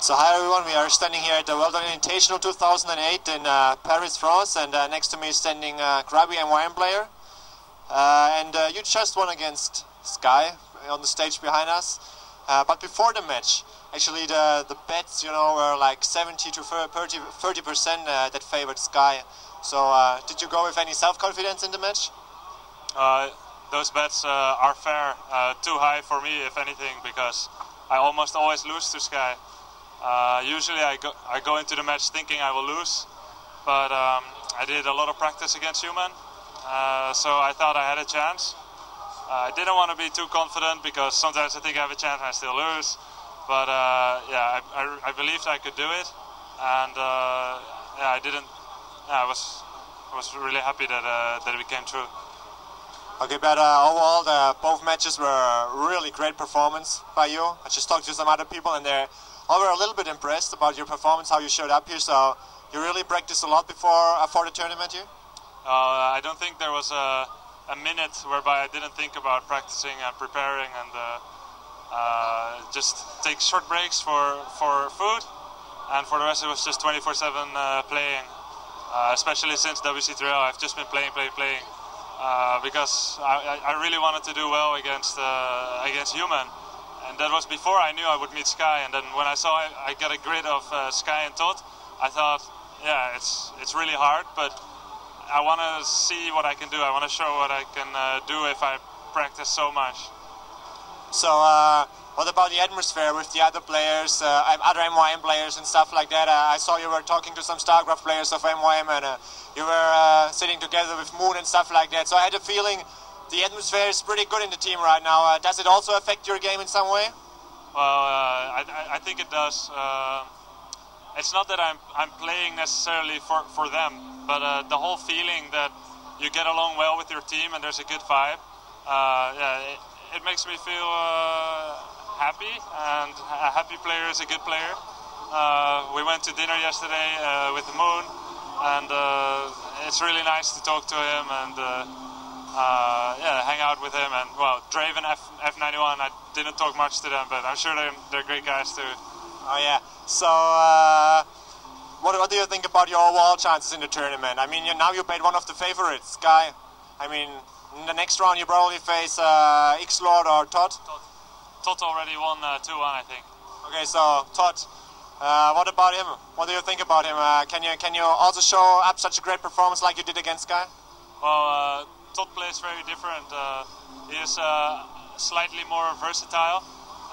So hi everyone, we are standing here at the World Invitational 2008 in uh, Paris, France, and uh, next to me is standing uh, Grubby MYM player. Uh, and uh, you just won against Sky on the stage behind us. Uh, but before the match, actually the, the bets, you know, were like 70 to 30 percent uh, that favored Sky. So did you go with any self-confidence in the match? those bets are fair, too high for me, if anything, because I almost always lose to Sky. Uh, usually I go, I go into the match thinking I will lose, but um, I did a lot of practice against Human, uh, so I thought I had a chance. Uh, I didn't want to be too confident because sometimes I think I have a chance and I still lose. But uh, yeah, I, I, I, believed I could do it, and uh, yeah, I didn't. Yeah, I was I was really happy that uh, that it became true. Okay, but overall, the, both matches were really great performance by you. I just talked to some other people, and they're we were a little bit impressed about your performance, how you showed up here. So you really practiced a lot before uh, for the tournament here. Uh, I don't think there was a, a, minute whereby I didn't think about practicing and preparing and uh, uh just take short breaks for for food, and for the rest it was just 24/7 uh, playing. Uh, especially since WC3L, I've just been playing, playing, playing. because I, I, really wanted to do well against against Human, that was before I knew I would meet Sky. And then when I saw I, I got a grid of uh, Sky and Todd, I thought, yeah, it's it's really hard, but I want to see what I can do. I want to show what I can uh, do if I practice so much. So, uh, what about the atmosphere with the other players, uh, other MYM players and stuff like that? Uh, I saw you were talking to some StarCraft players of MYM, and uh, you were sitting together with Moon and stuff like that. So I had a feeling the atmosphere is pretty good in the team right now. Uh, does it also affect your game in some way? Well, uh, I, I, think it does. Uh, it's not that I'm, I'm playing necessarily for, for them, but uh, the whole feeling that you get along well with your team and there's a good vibe, uh, yeah, it, it, makes me feel uh, happy, and a happy player is a good player. we went to dinner yesterday with the Moon, and it's really nice to talk to him and uh, yeah, hang out with him. And well, Draven F F91, I didn't talk much to them, but I'm sure they're, they're great guys too. Oh yeah. So, uh, what, what do you think about your overall chances in the tournament? I mean, now you played one of the favorites, Sky. I mean, in the next round you probably face uh, XlorD or Todd. Todd, Todd already won 2-1, uh, I think. Okay, so Todd. Uh, what about him? What do you think about him? Uh, can you can you also show up such a great performance like you did against Sky? Well, Todd plays very different. Uh, he is uh, slightly more versatile,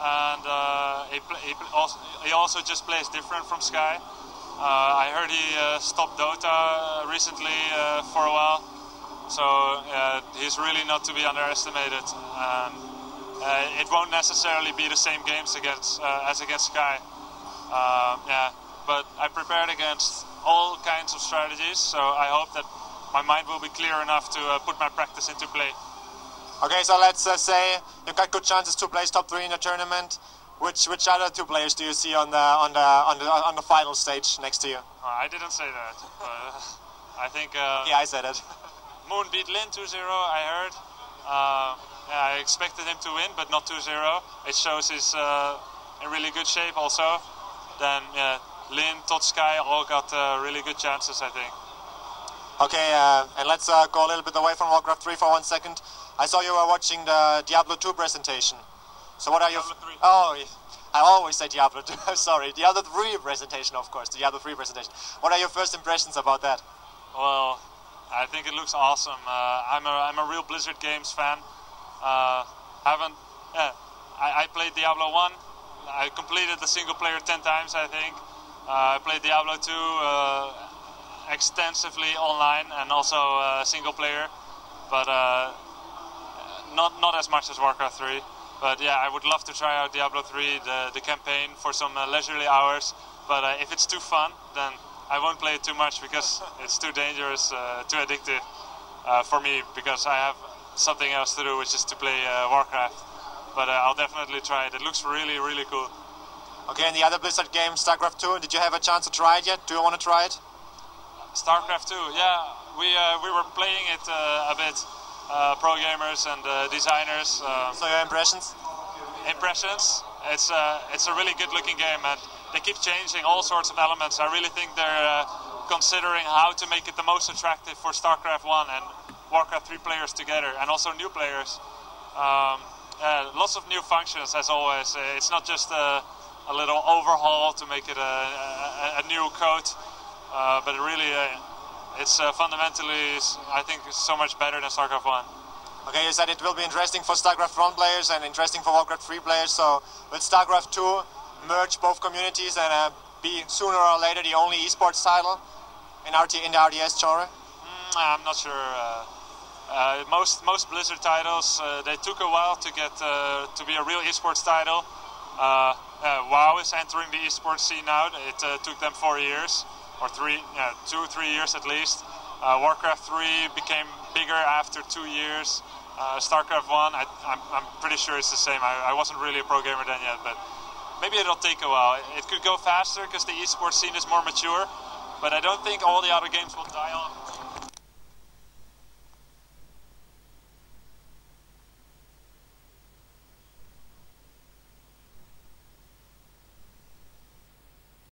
and uh, he, he, also, he, also, just plays different from Sky. Uh, I heard he uh, stopped Dota recently for a while, so he's really not to be underestimated. And it won't necessarily be the same games against as against Sky. yeah, but I prepared against all kinds of strategies, so I hope that my mind will be clear enough to uh, put my practice into play. Okay, so let's uh, say you've got good chances to place top three in the tournament. Which which other two players do you see on the on the on the on the final stage next to you? Uh, I didn't say that. I think. Uh, yeah, I said it. Moon beat Lyn 2-0. I heard. Uh, yeah, I expected him to win, but not 2-0. It shows he's uh, in really good shape also. Then yeah, Lyn, Todd Sky all got really good chances, I think. Okay, uh, and let's uh, go a little bit away from Warcraft 3 for one second. I saw you were watching the Diablo 2 presentation. So what are your... Oh, I always say Diablo 2, sorry. Diablo 3 presentation, of course, the Diablo 3 presentation. What are your first impressions about that? Well, I think it looks awesome. Uh, I'm, a, I'm a real Blizzard Games fan. Uh, haven't... Yeah, I, I, played Diablo 1. I completed the single player 10 times, I think. Uh, I played Diablo 2 uh, extensively online and also uh, single player, but uh, not not as much as Warcraft 3. But yeah, I would love to try out Diablo 3, the, the campaign, for some uh, leisurely hours. But uh, if it's too fun, then I won't play it too much because it's too dangerous, uh, too addictive uh, for me because I have something else to do, which is to play Warcraft. But I'll definitely try it. It looks really, really cool. Okay, and the other Blizzard game, StarCraft 2, did you have a chance to try it yet? Do you want to try it? StarCraft 2, yeah, we uh, we were playing it uh, a bit, uh, pro gamers and uh, designers. Um, so your impressions? Impressions, it's uh, it's a really good looking game, and they keep changing all sorts of elements. I really think they're uh, considering how to make it the most attractive for StarCraft One and Warcraft 3 players together, and also new players. Um, lots of new functions, as always. It's not just a, a little overhaul to make it a, a, a new code, uh, but really, uh, it's uh, fundamentally, I think, so much better than StarCraft 1. Okay, you said it will be interesting for StarCraft 1 players and interesting for Warcraft 3 players. So, will StarCraft 2 merge both communities and uh, be sooner or later the only esports title in, RT, in the RTS genre? Mm, I'm not sure. Uh, most most Blizzard titles uh, they took a while to get uh, to be a real esports title. WoW is entering the esports scene now. It took them four years or three, yeah, two three years at least. Warcraft 3 became bigger after two years. Uh, StarCraft 1, I, am pretty sure it's the same. I, I, wasn't really a pro gamer then yet, but maybe it'll take a while. It could go faster because the esports scene is more mature, but I don't think all the other games will die off